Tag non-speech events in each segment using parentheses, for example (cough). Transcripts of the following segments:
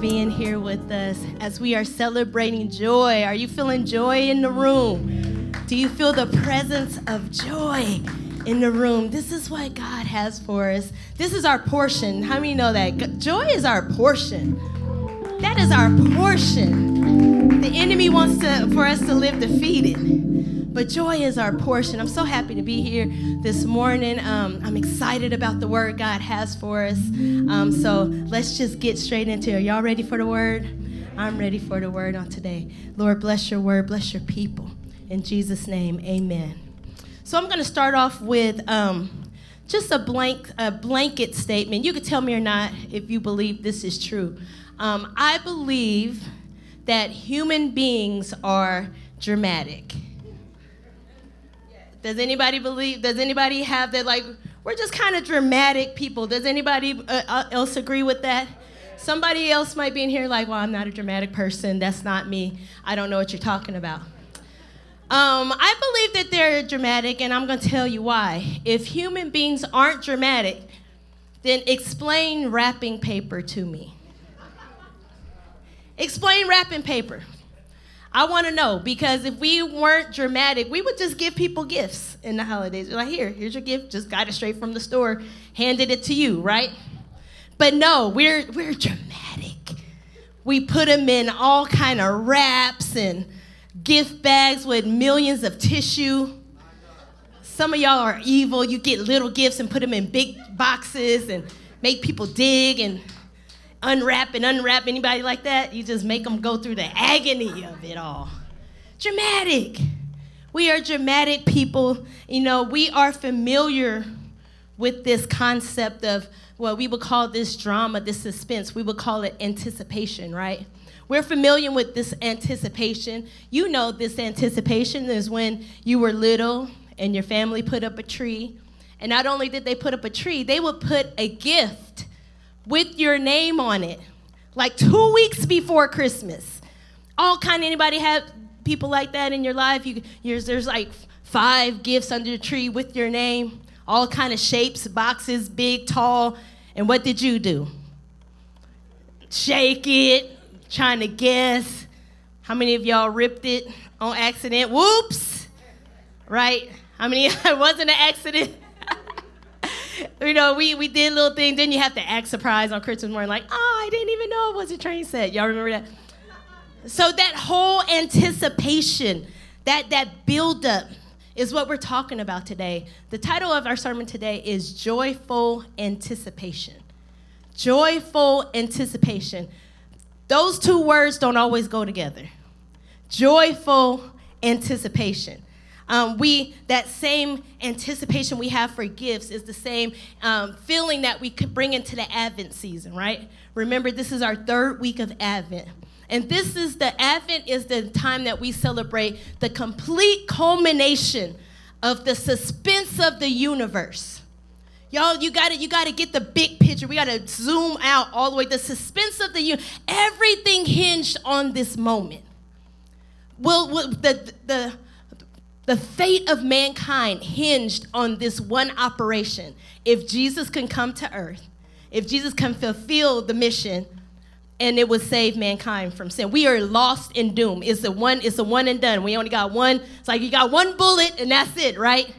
being here with us as we are celebrating joy. Are you feeling joy in the room? Do you feel the presence of joy in the room? This is what God has for us. This is our portion. How many know that? Joy is our portion. That is our portion. The enemy wants to for us to live defeated. But joy is our portion. I'm so happy to be here this morning. Um, I'm excited about the word God has for us. Um, so let's just get straight into it. Y'all ready for the word? I'm ready for the word on today. Lord, bless your word, bless your people. In Jesus' name, amen. So I'm going to start off with um, just a blank, a blanket statement. You could tell me or not if you believe this is true. Um, I believe that human beings are dramatic. Does anybody believe? Does anybody have that? Like, we're just kind of dramatic people. Does anybody uh, uh, else agree with that? Somebody else might be in here like, well, I'm not a dramatic person. That's not me. I don't know what you're talking about. Um, I believe that they're dramatic, and I'm going to tell you why. If human beings aren't dramatic, then explain wrapping paper to me. explain wrapping paper. I want to know because if we weren't dramatic, we would just give people gifts in the holidays. We're like, here, here's your gift. Just got it straight from the store, handed it to you, right? But no, we're we're dramatic. We put them in all kind of wraps and gift bags with millions of tissue. Some of y'all are evil. You get little gifts and put them in big boxes and make people dig and unwrap and unwrap anybody like that. You just make them go through the agony of it all. Dramatic. We are dramatic people. You know, we are familiar with this concept of what we would call this drama, this suspense. We would call it anticipation, right? We're familiar with this anticipation. You know, this anticipation is when you were little and your family put up a tree. And not only did they put up a tree, they would put a gift with your name on it, like two weeks before Christmas. All kind of anybody have people like that in your life? You, there's like five gifts under the tree with your name, all kind of shapes, boxes, big, tall. And what did you do? Shake it, trying to guess. How many of y'all ripped it on accident? Whoops! Right? How many? (laughs) it wasn't an accident. (laughs) you know, we, we did little things. Then you have to act surprised on Christmas morning, like, oh, I didn't even know it was a train set. Y'all remember that? So that whole anticipation, that that buildup, is what we're talking about today. The title of our sermon today is Joyful Anticipation. Joyful Anticipation. Those two words don't always go together. Joyful anticipation. Um, we that same anticipation we have for gifts is the same um, feeling that we could bring into the Advent season, right? Remember, this is our third week of Advent. And this is the Advent is the time that we celebrate the complete culmination of the suspense of the universe. Y'all, you gotta you gotta get the big picture. We gotta zoom out all the way. The suspense of the universe, everything hinged on this moment. Will the the the fate of mankind hinged on this one operation. If Jesus can come to earth, if Jesus can fulfill the mission, and it would save mankind from sin. We are lost in doom. It's a one, it's a one and done. We only got one, it's like you got one bullet and that's it, right?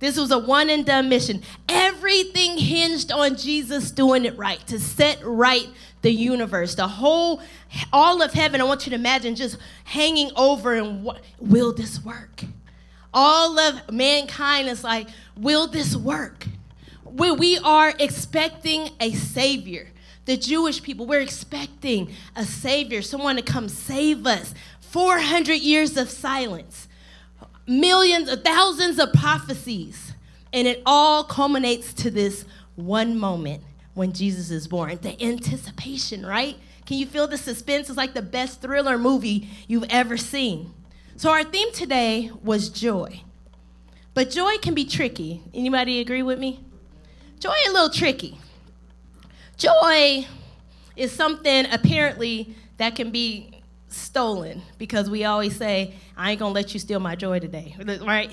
This was a one and done mission. Everything hinged on Jesus doing it right, to set right the universe, the whole, all of heaven. I want you to imagine just hanging over and will this work? All of mankind is like, will this work? We, we are expecting a savior. The Jewish people, we're expecting a savior, someone to come save us. 400 years of silence, millions, thousands of prophecies, and it all culminates to this one moment when Jesus is born. The anticipation, right? Can you feel the suspense? It's like the best thriller movie you've ever seen. So our theme today was joy. But joy can be tricky. Anybody agree with me? Joy a little tricky. Joy is something apparently that can be stolen because we always say, I ain't gonna let you steal my joy today, right?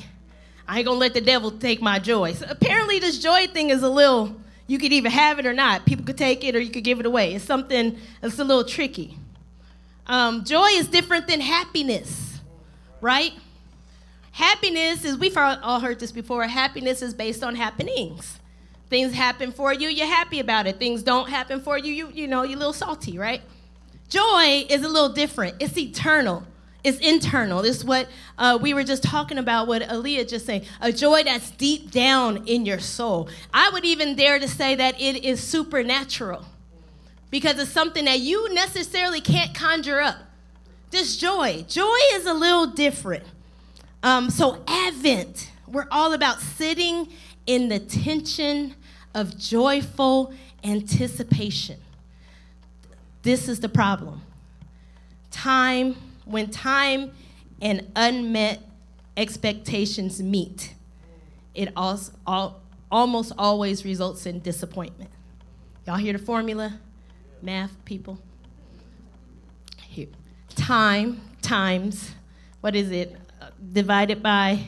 I ain't gonna let the devil take my joy. So apparently, this joy thing is a little, You could either have it or not. People could take it or you could give it away. It's something that's a little tricky. Um, joy is different than happiness, right? Happiness is, we've all heard this before, happiness is based on happenings. Things happen for you, you're happy about it. Things don't happen for you, you, you know, you're a little salty, right? Joy is a little different. It's eternal. It's internal. This is what uh, we were just talking about, what Aaliyah just saying. A joy that's deep down in your soul. I would even dare to say that it is supernatural because it's something that you necessarily can't conjure up. This joy. Joy is a little different. Um, so, Advent, we're all about sitting in the tension of joyful anticipation. This is the problem. Time, when time and unmet expectations meet, it all, almost always results in disappointment. Y'all hear the formula? Math people? Time times, what is it? divided by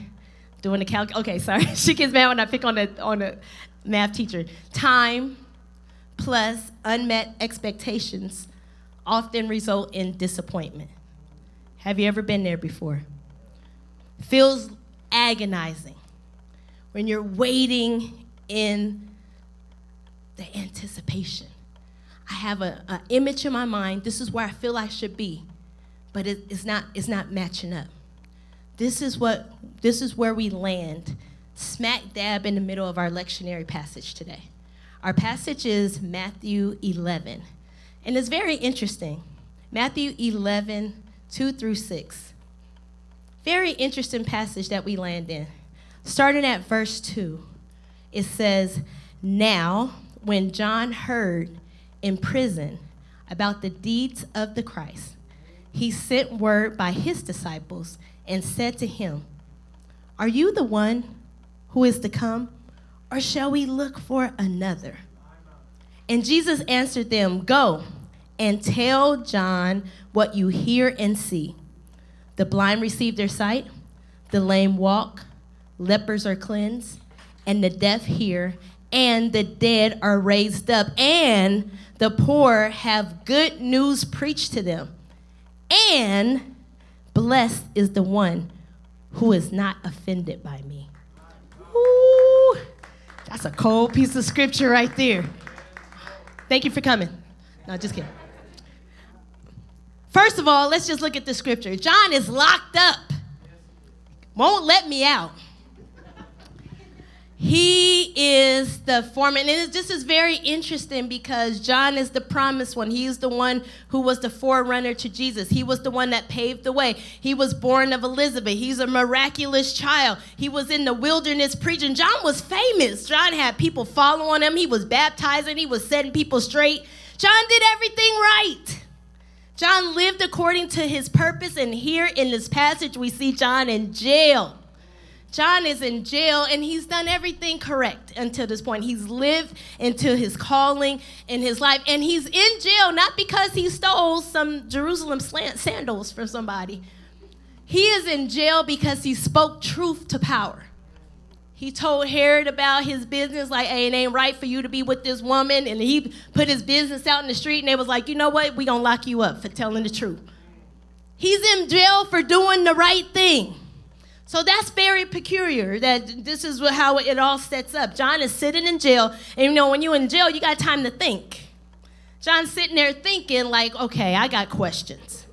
doing the calc. Okay, sorry. (laughs) she gets mad when I pick on the on the math teacher. Time plus unmet expectations often result in disappointment. Have you ever been there before? Feels agonizing when you're waiting in the anticipation. I have an image in my mind. This is where I feel I should be, but it, it's not. It's not matching up. This is what this is where we land, smack dab in the middle of our lectionary passage today. Our passage is Matthew 11, and it's very interesting. Matthew 11, 2 through 6. Very interesting passage that we land in. Starting at verse 2, it says, Now, when John heard in prison about the deeds of the Christ, he sent word by his disciples and said to him, Are you the one who is to come, or shall we look for another? And Jesus answered them, Go and tell John what you hear and see. The blind receive their sight, the lame walk, lepers are cleansed, and the deaf hear, and the dead are raised up, and the poor have good news preached to them. And Blessed is the one who is not offended by me. Ooh, that's a cold piece of scripture right there. Thank you for coming. No, just kidding. First of all, let's just look at the scripture. John is locked up, won't let me out. He is the foreman. And this is very interesting because John is the promised one. He's the one who was the forerunner to Jesus. He was the one that paved the way. He was born of Elizabeth. He's a miraculous child. He was in the wilderness preaching. John was famous. John had people following him. He was baptizing. He was setting people straight. John did everything right. John lived according to his purpose. And here in this passage, we see John in jail. John is in jail and he's done everything correct until this point. He's lived into his calling in his life and he's in jail not because he stole some Jerusalem sandals from somebody. He is in jail because he spoke truth to power. He told Herod about his business, like, hey, it ain't right for you to be with this woman. And he put his business out in the street, and they was like, you know what? we going to lock you up for telling the truth. He's in jail for doing the right thing. So that's very peculiar that this is how it all sets up. John is sitting in jail, and you know, when you're in jail, you got time to think. John's sitting there thinking, like, okay, I got questions.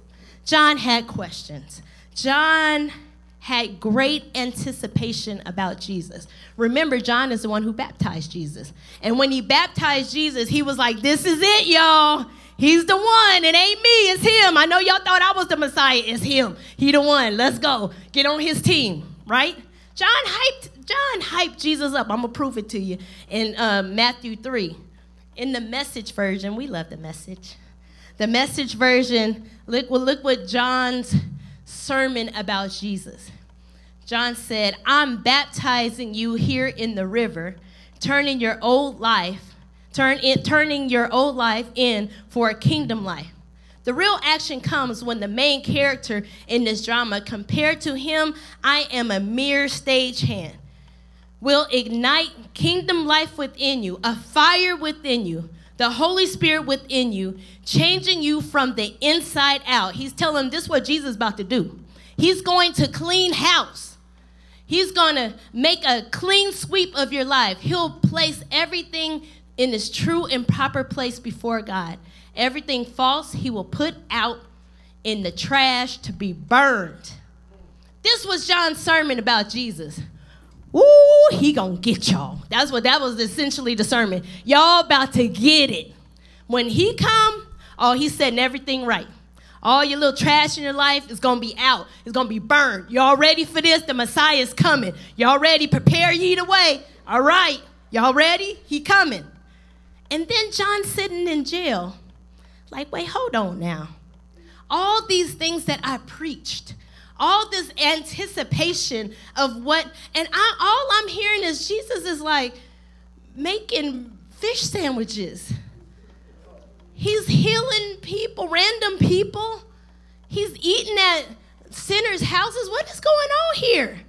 John had questions. John had great anticipation about Jesus. Remember, John is the one who baptized Jesus. And when he baptized Jesus, he was like, This is it, y'all. He's the one. It ain't me. It's him. I know y'all thought I was the Messiah. It's him. He the one. Let's go. Get on his team, right? John hyped John hyped Jesus up. I'm gonna prove it to you in uh, Matthew three. In the Message version, we love the Message. The Message version. Look, well, look what John's sermon about Jesus. John said, "I'm baptizing you here in the river, turning your old life turn in, turning your old life in for a kingdom life. The real action comes when the main character in this drama, compared to him, I am a mere stagehand. will ignite kingdom life within you, a fire within you, the Holy Spirit within you, changing you from the inside out. He's telling this is what Jesus is about to do. He's going to clean house. He's going to make a clean sweep of your life. He'll place everything in its true and proper place before God. Everything false, he will put out in the trash to be burned. This was John's sermon about Jesus. Ooh, he gonna get y'all. That's what that was essentially the sermon. Y'all about to get it. When he come, oh, he's setting everything right. All your little trash in your life is gonna be out. It's gonna be burned. Y'all ready for this? The Messiah is coming. Y'all ready? Prepare ye the way. All right. Y'all ready? He coming. And then John sitting in jail. Like, wait, hold on now. All these things that I preached, all this anticipation of what, and I, all I'm hearing is Jesus is like making fish sandwiches. He's healing people, random people. He's eating at sinners' houses. What is going on here?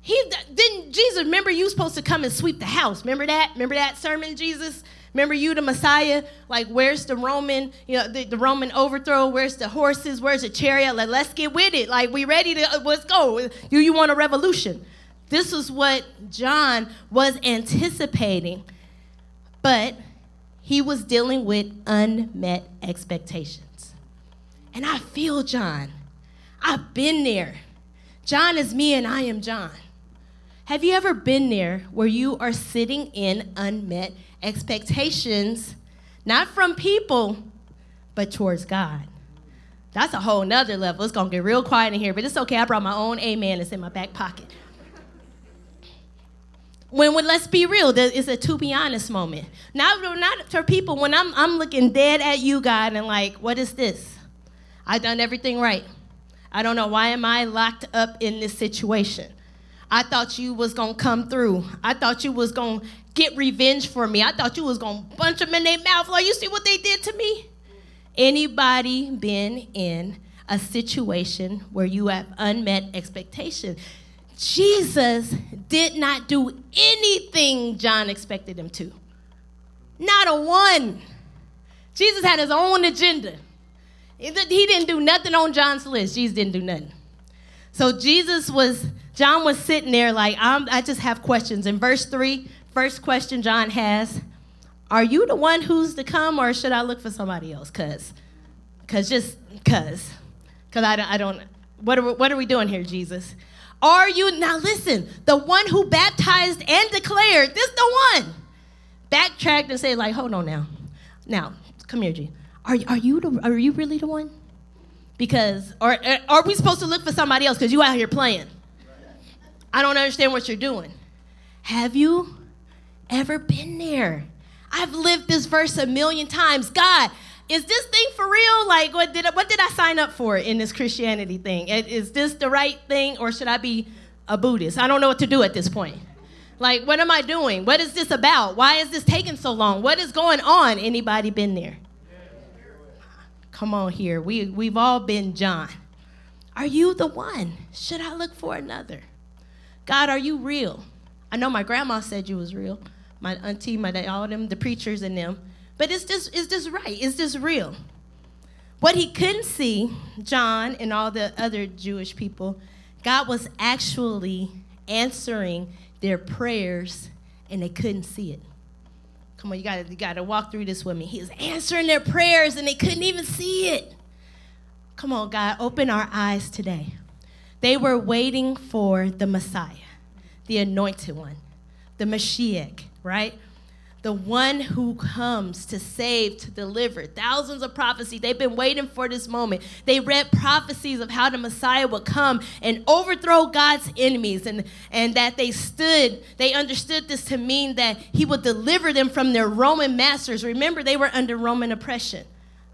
He didn't Jesus remember you supposed to come and sweep the house. Remember that? Remember that sermon, Jesus? Remember you, the Messiah? Like, where's the Roman, you know, the, the Roman overthrow? Where's the horses? Where's the chariot? Like, let's get with it. Like, we ready to, uh, let's go. Do you want a revolution? This is what John was anticipating, but he was dealing with unmet expectations. And I feel John. I've been there. John is me and I am John. Have you ever been there where you are sitting in unmet expectations, not from people, but towards God? That's a whole nother level. It's gonna get real quiet in here, but it's okay. I brought my own amen. It's in my back pocket. When, when let's be real, it's a to be honest moment. Not, not for people when I'm, I'm looking dead at you, God, and like, what is this? I've done everything right. I don't know why am I locked up in this situation. I thought you was gonna come through. I thought you was gonna get revenge for me. I thought you was gonna punch them in their mouth. Like you see what they did to me? Anybody been in a situation where you have unmet expectations? Jesus did not do anything John expected him to. Not a one. Jesus had his own agenda. He didn't do nothing on John's list. Jesus didn't do nothing. So Jesus was John was sitting there like, I'm, I just have questions. In verse 3, first question John has Are you the one who's to come, or should I look for somebody else? Because, because just because. Because I don't, I don't what, are, what are we doing here, Jesus? Are you, now listen, the one who baptized and declared, this the one. Backtracked and said, like, hold on now. Now, come here, G. Are, are, you the, are you really the one? Because, or, or are we supposed to look for somebody else because you out here playing? I don't understand what you're doing. Have you ever been there? I've lived this verse a million times. God, is this thing for real? Like, what did I, what did I sign up for in this Christianity thing? Is this the right thing, or should I be a Buddhist? I don't know what to do at this point. Like, what am I doing? What is this about? Why is this taking so long? What is going on? Anybody been there? Come on here. We, we've all been John. Are you the one? Should I look for another? God, are you real? I know my grandma said you was real. My auntie, my dad, all them, the preachers and them. But is this, is this right? It's just real? What he couldn't see, John and all the other Jewish people, God was actually answering their prayers and they couldn't see it. Come on, you gotta, you gotta walk through this with me. He was answering their prayers and they couldn't even see it. Come on, God, open our eyes today. They were waiting for the Messiah, the anointed one, the Mashiach, right? The one who comes to save, to deliver. Thousands of prophecies. They've been waiting for this moment. They read prophecies of how the Messiah would come and overthrow God's enemies, and, and that they stood, they understood this to mean that he would deliver them from their Roman masters. Remember, they were under Roman oppression,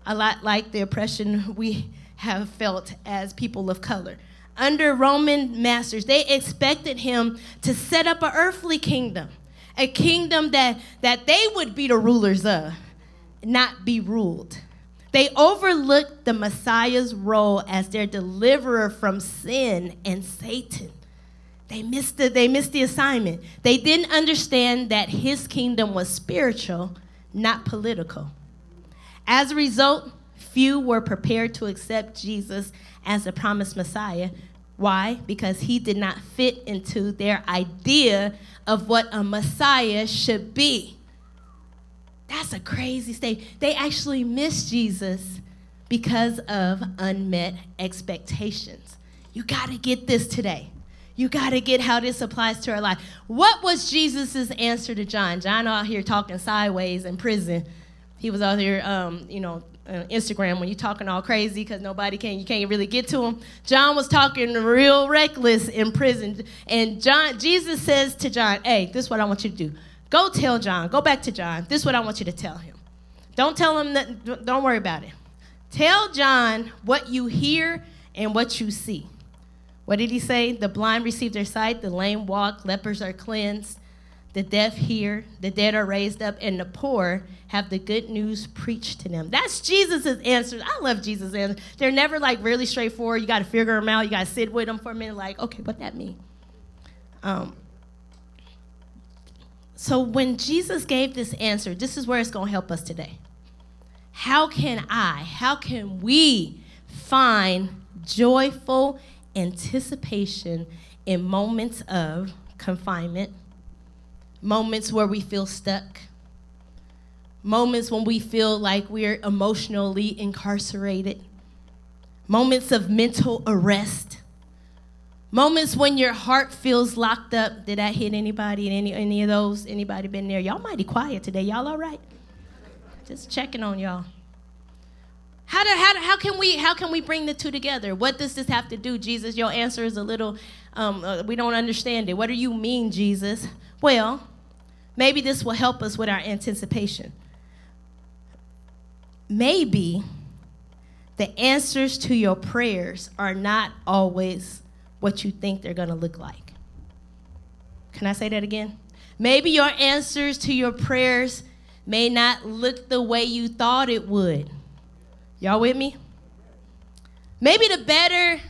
a lot like the oppression we have felt as people of color under Roman masters, they expected him to set up an earthly kingdom, a kingdom that, that they would be the rulers of, not be ruled. They overlooked the Messiah's role as their deliverer from sin and Satan. They missed the, they missed the assignment. They didn't understand that his kingdom was spiritual, not political. As a result, few were prepared to accept Jesus as the promised Messiah. Why? Because he did not fit into their idea of what a Messiah should be. That's a crazy state. They actually missed Jesus because of unmet expectations. You got to get this today. You got to get how this applies to our life. What was Jesus' answer to John? John out here talking sideways in prison. He was out here, um, you know, Instagram when you're talking all crazy because nobody can, you can't really get to him. John was talking real reckless in prison. And John, Jesus says to John, hey, this is what I want you to do. Go tell John, go back to John. This is what I want you to tell him. Don't tell him that, don't worry about it. Tell John what you hear and what you see. What did he say? The blind receive their sight, the lame walk, lepers are cleansed, the deaf hear, the dead are raised up, and the poor have the good news preached to them. That's Jesus' answers. I love Jesus' answers. They're never like really straightforward. You got to figure them out. You got to sit with them for a minute, like, okay, what that mean? Um, so when Jesus gave this answer, this is where it's going to help us today. How can I, how can we find joyful anticipation in moments of confinement, moments where we feel stuck, moments when we feel like we're emotionally incarcerated, moments of mental arrest, moments when your heart feels locked up. Did that hit anybody? Any any of those? Anybody been there? Y'all mighty quiet today. Y'all all right? Just checking on y'all. How, do, how, do, how, can we, how can we bring the two together? What does this have to do, Jesus? Your answer is a little, um, uh, we don't understand it. What do you mean, Jesus? Well, maybe this will help us with our anticipation. Maybe the answers to your prayers are not always what you think they're going to look like. Can I say that again? Maybe your answers to your prayers may not look the way you thought it would. Y'all with me? Maybe the better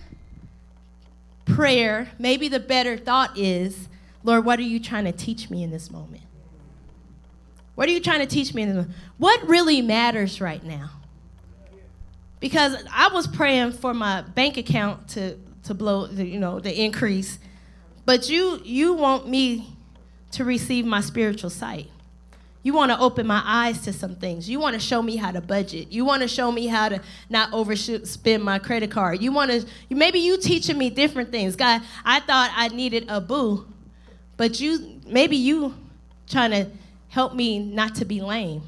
prayer, maybe the better thought is, Lord, what are you trying to teach me in this moment? What are you trying to teach me in this moment? What really matters right now? Because I was praying for my bank account to, to blow, you know, the increase, but you you want me to receive my spiritual sight. You want to open my eyes to some things. You want to show me how to budget. You want to show me how to not overspend my credit card. You want to maybe you teaching me different things. God, I thought I needed a boo, but you maybe you trying to help me not to be lame.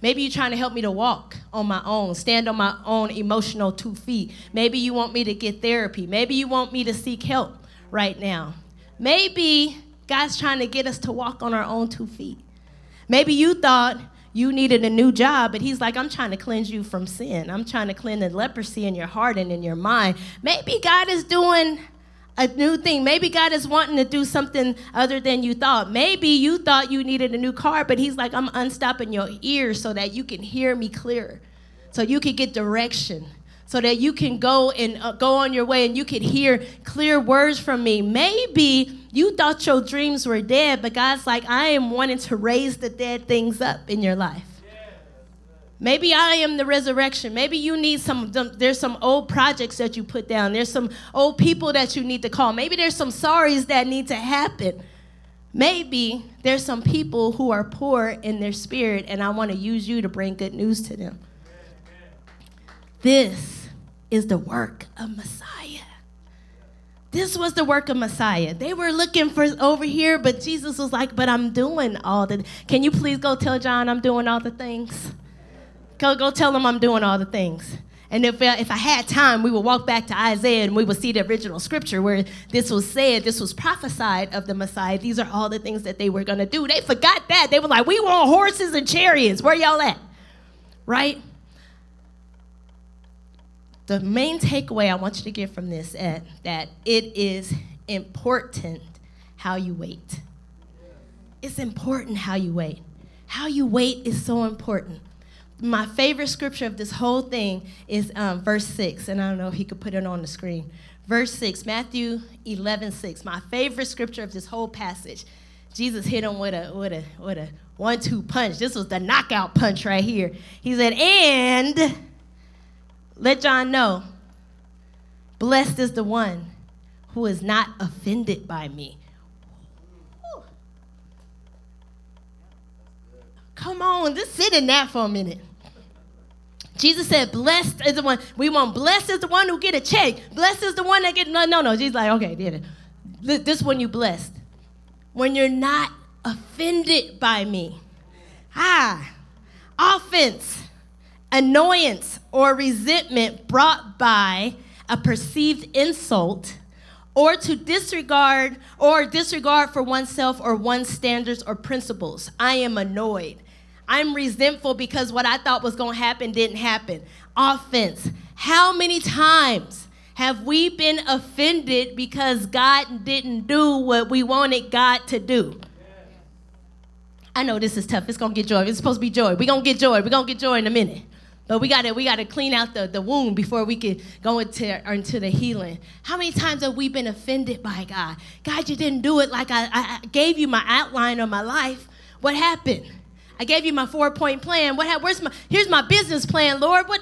Maybe you're trying to help me to walk on my own, stand on my own emotional two feet. Maybe you want me to get therapy. Maybe you want me to seek help right now. Maybe God's trying to get us to walk on our own two feet. Maybe you thought you needed a new job, but he's like, I'm trying to cleanse you from sin. I'm trying to cleanse the leprosy in your heart and in your mind. Maybe God is doing a new thing. Maybe God is wanting to do something other than you thought. Maybe you thought you needed a new car, but he's like, I'm unstopping your ears so that you can hear me clearer, so you can get direction so that you can go and uh, go on your way and you can hear clear words from me. Maybe you thought your dreams were dead, but God's like, I am wanting to raise the dead things up in your life. Maybe I am the resurrection. Maybe you need some, there's some old projects that you put down. There's some old people that you need to call. Maybe there's some sorries that need to happen. Maybe there's some people who are poor in their spirit, and I want to use you to bring good news to them. This is the work of Messiah. This was the work of Messiah. They were looking for over here, but Jesus was like, But I'm doing all the. Can you please go tell John I'm doing all the things? Go, go tell them I'm doing all the things. And if, uh, if I had time, we would walk back to Isaiah and we would see the original scripture where this was said, this was prophesied of the Messiah. These are all the things that they were going to do. They forgot that. They were like, we want horses and chariots. Where y'all at? Right? the main takeaway I want you to get from this is that it is important how you wait. It's important how you wait. How you wait is so important. My favorite scripture of this whole thing is um, verse 6, and I don't know if he could put it on the screen. verse 6, Matthew 11, 6, my favorite scripture of this whole passage. Jesus hit him with a, with a, with a one two punch. This was the knockout punch right here. He said, And let John know, blessed is the one who is not offended by me. Come on, just sit in that for a minute. Jesus said, blessed is the one, we want blessed is the one who get a check. Blessed is the one that get, no, no, no. Jesus like, okay, did it. This one you blessed. When you're not offended by me. Ah, offense, annoyance, or resentment brought by a perceived insult or to disregard or disregard for oneself or one's standards or principles. I am annoyed. I'm resentful because what I thought was going to happen didn't happen. Offense. How many times have we been offended because God didn't do what we wanted God to do? I know this is tough. It's gonna get joy. It's supposed to be joy. We're gonna get joy. We're gonna get joy in a minute. But we gotta we gotta clean out the, the wound before we can go into, into the healing. How many times have we been offended by God? God, you didn't do it like I, I gave you my outline of my life. What happened? I gave you my four point plan. What where's my here's my business plan, Lord. What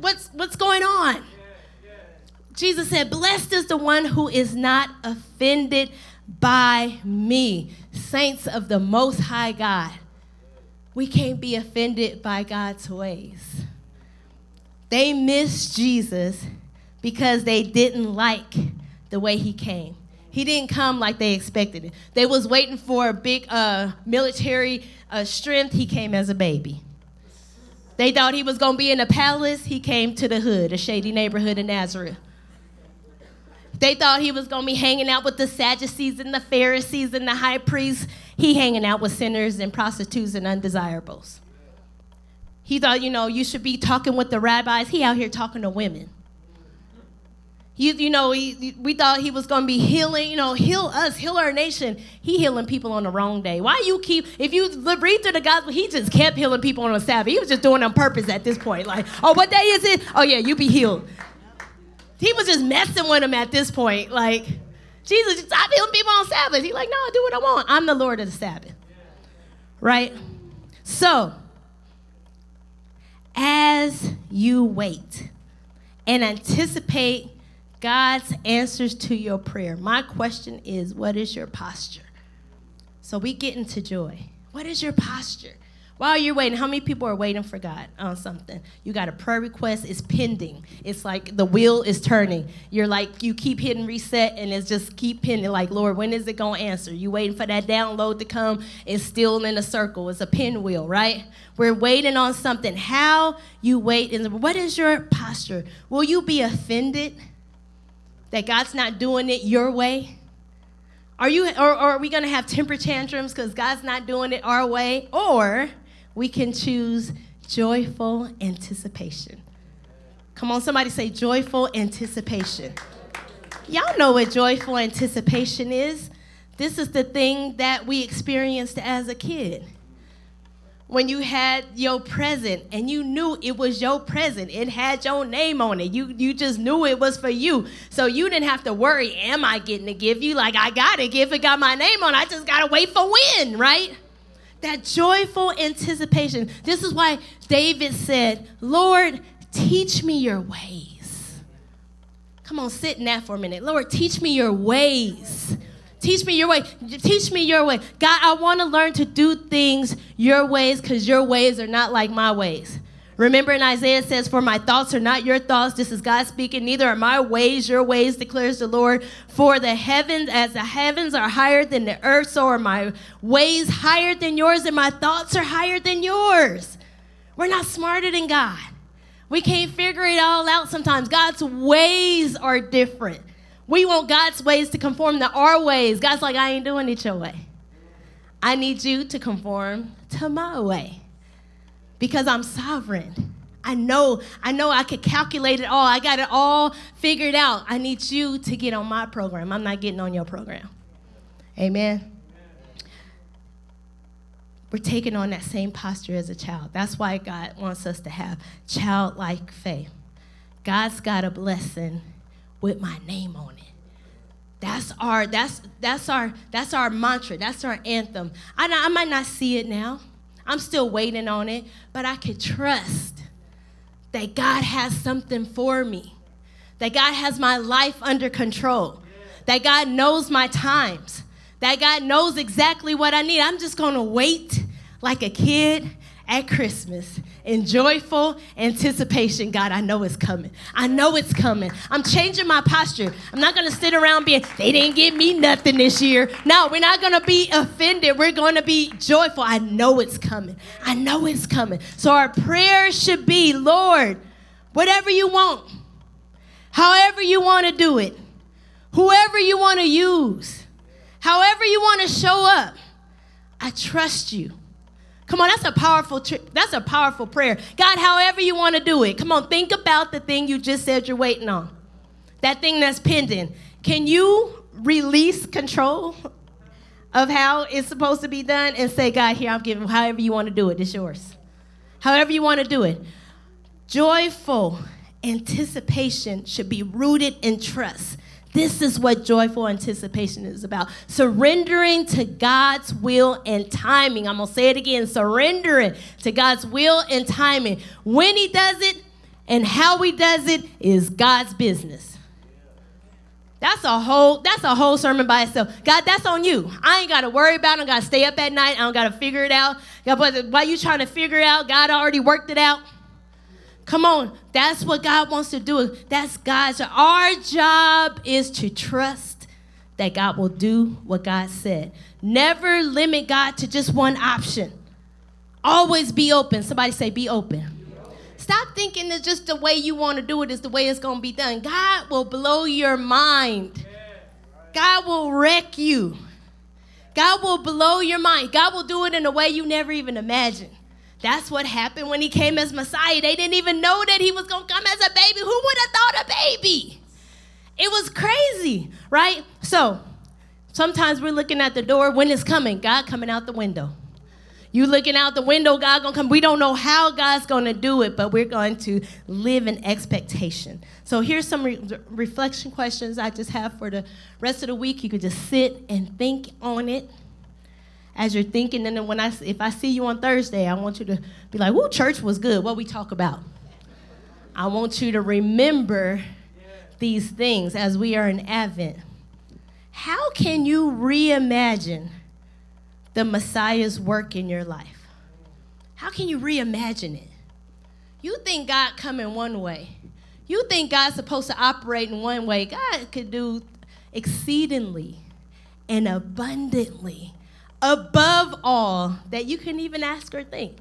what's what's going on? Jesus said, Blessed is the one who is not offended by me. Saints of the Most High God, we can't be offended by God's ways. They missed Jesus because they didn't like the way he came. He didn't come like they expected it. They was waiting for a big uh, military uh, strength. He came as a baby. They thought he was going to be in a palace. He came to the hood, a shady neighborhood in Nazareth. They thought he was going to be hanging out with the Sadducees and the Pharisees and the high priests. He hanging out with sinners and prostitutes and undesirables. He thought, you know, you should be talking with the rabbis. He out here talking to women. You, you know, he, we thought he was going to be healing, you know, heal us, heal our nation. He healing people on the wrong day. Why you keep, if you read through the gospel, he just kept healing people on the Sabbath. He was just doing on purpose at this point. Like, oh, what day is it? Oh, yeah, you be healed. He was just messing with him at this point. Like, Jesus, stop healing people on Sabbath. He's like, no, I do what I want. I'm the Lord of the Sabbath. Right? So, as you wait and anticipate God's answers to your prayer, my question is, what is your posture? So we get into joy. What is your posture? While you're waiting, how many people are waiting for God on something? You got a prayer request, it's pending. It's like the wheel is turning. You're like, you keep hitting reset and it's just keep pending. Like, Lord, when is it going to answer? You waiting for that download to come. It's still in a circle. It's a pinwheel, right? We're waiting on something. How you wait, and what is your posture? Will you be offended that God's not doing it your way? Are you, or, or are we going to have temper tantrums because God's not doing it our way? Or we can choose joyful anticipation. Come on, somebody say joyful anticipation. Y'all know what joyful anticipation is. This is the thing that we experienced as a kid. When you had your present and you knew it was your present, it had your name on it. You, you just knew it was for you. So you didn't have to worry, am I getting to give you? Like, I got to give it, got my name on it. I just got to wait for when, right? that joyful anticipation. This is why David said, Lord, teach me your ways. Come on, sit in that for a minute. Lord, teach me your ways. Teach me your way. Teach me your way. God, I want to learn to do things your ways because your ways are not like my ways. Remember in Isaiah says, For my thoughts are not your thoughts. This is God speaking. Neither are my ways your ways, declares the Lord. For the heavens, as the heavens are higher than the earth, so are my ways higher than yours, and my thoughts are higher than yours. We're not smarter than God. We can't figure it all out sometimes. God's ways are different. We want God's ways to conform to our ways. God's like, I ain't doing it your way. I need you to conform to my way because I'm sovereign. I know, I know I could calculate it all. I got it all figured out. I need you to get on my program. I'm not getting on your program. Amen. We're taking on that same posture as a child. That's why God wants us to have childlike faith. God's got a blessing. With my name on it. That's our that's that's our that's our mantra. That's our anthem. I, I might not see it now. I'm still waiting on it, but I can trust that God has something for me. That God has my life under control. That God knows my times. That God knows exactly what I need. I'm just going to wait like a kid at Christmas in joyful anticipation. God, I know it's coming. I know it's coming. I'm changing my posture. I'm not going to sit around being, they didn't give me nothing this year. No, we're not going to be offended. We're going to be joyful. I know it's coming. I know it's coming. So our prayer should be, Lord, whatever you want, however you want to do it, whoever you want to use, however you want to show up, I trust you. Come on, that's a powerful that's a powerful prayer. God, however you want to do it. Come on, think about the thing you just said you're waiting on. That thing that's pending. Can you release control of how it's supposed to be done and say, God, here I'm giving however you want to do it, it's yours. However you want to do it. Joyful anticipation should be rooted in trust. This is what joyful anticipation is about. Surrendering to God's will and timing. I'm going to say it again surrendering to God's will and timing. When He does it and how He does it is God's business. That's a whole that's a whole sermon by itself. God, that's on you. I ain't gotta worry about it. I don't gotta stay up at night. I don't gotta figure it out. God, but while you trying to figure it out, God already worked it out. Come on, that's what God wants to do. That's God's. Our job is to trust that God will do what God said. Never limit God to just one option. Always be open. Somebody say, be open. Stop thinking that just the way you want to do it is the way it's going to be done. God will blow your mind. God will wreck you. God will blow your mind. God will do it in a way you never even imagined. That's what happened when he came as Messiah. They didn't even know that he was going to come as a baby. Who would have thought a baby? It was crazy, right? So sometimes we're looking at the door when it's coming. God coming out the window. You looking out the window, God gonna come. We don't know how God's gonna do it, but we're going to live in expectation. So here's some re- reflection questions I just have for the rest of the week. You could just sit and think on it as you're thinking. And then when I, if I see you on Thursday, I want you to be like, "Whoa, church was good. What we talk about." I want you to remember these things as we are in Advent. How can you reimagine the Messiah's work in your life? How can you reimagine it? You think God coming one way. You think God's supposed to operate in one way. God could do exceedingly and abundantly above all that you can even ask or think.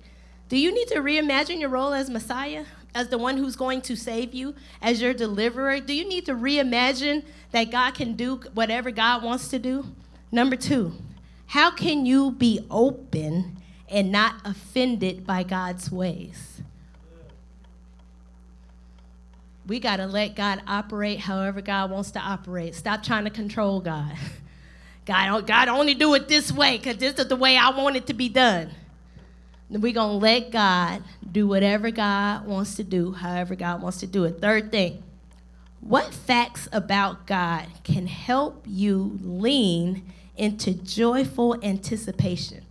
Do you need to reimagine your role as Messiah, as the one who's going to save you, as your deliverer? Do you need to reimagine that God can do whatever God wants to do? Number two, how can you be open and not offended by God's ways? We got to let God operate however God wants to operate. Stop trying to control God. (laughs) God, oh, God only do it this way because this is the way I want it to be done. We're going to let God do whatever God wants to do, however God wants to do it. Third thing, what facts about God can help you lean into joyful anticipation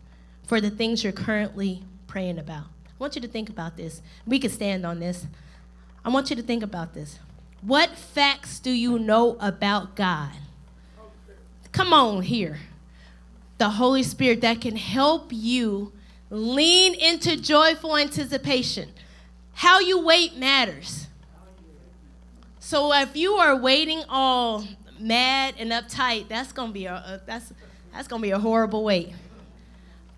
for the things you're currently praying about? I want you to think about this. We can stand on this. I want you to think about this. What facts do you know about God? Come on here. The Holy Spirit that can help you lean into joyful anticipation. How you wait matters. So if you are waiting all mad and uptight, that's gonna be a, that's that's gonna be a horrible wait.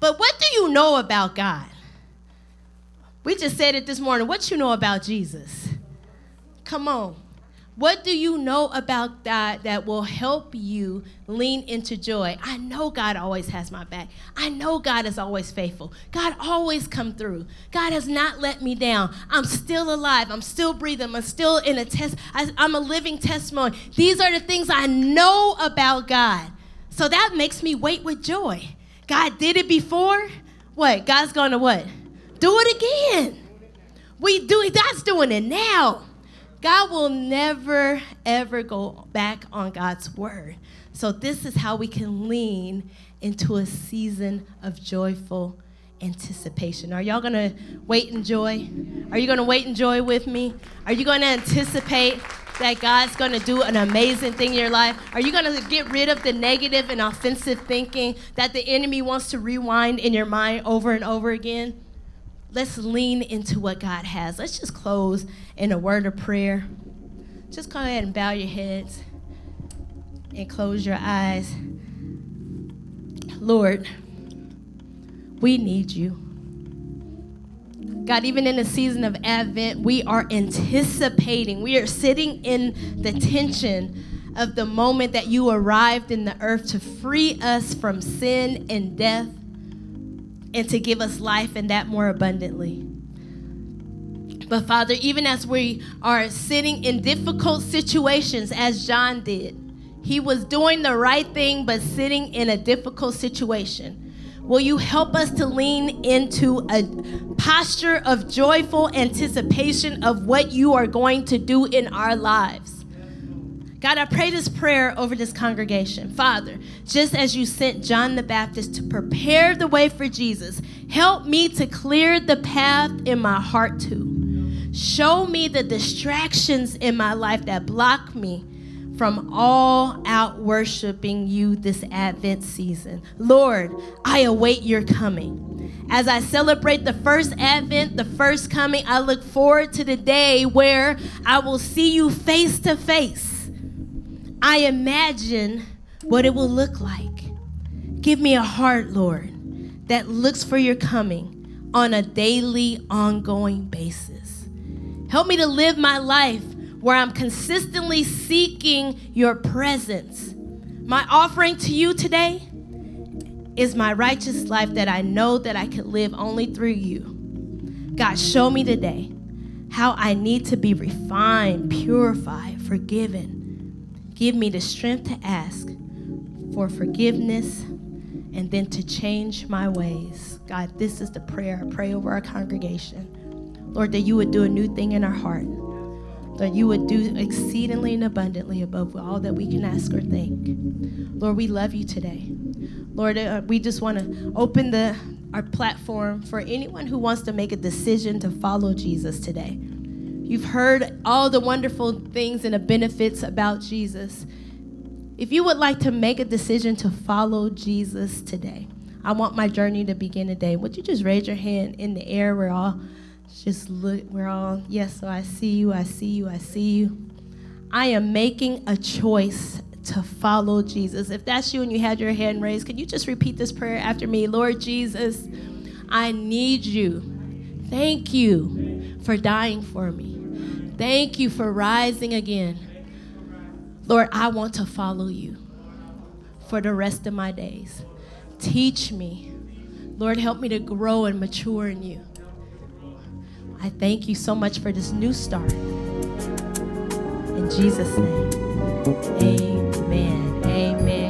But what do you know about God? We just said it this morning. What you know about Jesus? Come on. What do you know about God that will help you lean into joy? I know God always has my back. I know God is always faithful. God always come through. God has not let me down. I'm still alive. I'm still breathing. I'm still in a test. I, I'm a living testimony. These are the things I know about God. So that makes me wait with joy. God did it before. What? God's going to what? Do it again. We do. God's doing it now. God will never, ever go back on God's word. So, this is how we can lean into a season of joyful anticipation. Are y'all gonna wait in joy? Are you gonna wait in joy with me? Are you gonna anticipate that God's gonna do an amazing thing in your life? Are you gonna get rid of the negative and offensive thinking that the enemy wants to rewind in your mind over and over again? Let's lean into what God has. Let's just close in a word of prayer. Just go ahead and bow your heads and close your eyes. Lord, we need you. God, even in the season of Advent, we are anticipating, we are sitting in the tension of the moment that you arrived in the earth to free us from sin and death and to give us life and that more abundantly. But Father, even as we are sitting in difficult situations, as John did, he was doing the right thing, but sitting in a difficult situation. Will you help us to lean into a posture of joyful anticipation of what you are going to do in our lives? God, I pray this prayer over this congregation. Father, just as you sent John the Baptist to prepare the way for Jesus, help me to clear the path in my heart too. Show me the distractions in my life that block me from all out worshiping you this Advent season. Lord, I await your coming. As I celebrate the first Advent, the first coming, I look forward to the day where I will see you face to face. I imagine what it will look like. Give me a heart, Lord, that looks for your coming on a daily, ongoing basis. Help me to live my life where I'm consistently seeking your presence. My offering to you today is my righteous life that I know that I can live only through you. God, show me today how I need to be refined, purified, forgiven. Give me the strength to ask for forgiveness and then to change my ways. God, this is the prayer I pray over our congregation. Lord, that you would do a new thing in our heart that you would do exceedingly and abundantly above all that we can ask or think. Lord, we love you today. Lord, uh, we just want to open the our platform for anyone who wants to make a decision to follow Jesus today. You've heard all the wonderful things and the benefits about Jesus. If you would like to make a decision to follow Jesus today, I want my journey to begin today. Would you just raise your hand in the air? We're all just look, we're all, yes, so I see you, I see you, I see you. I am making a choice to follow Jesus. If that's you and you had your hand raised, could you just repeat this prayer after me? Lord Jesus, I need you. Thank you for dying for me. Thank you for rising again. Lord, I want to follow you for the rest of my days. Teach me. Lord, help me to grow and mature in you. I thank you so much for this new start. In Jesus' name, Amen. amen.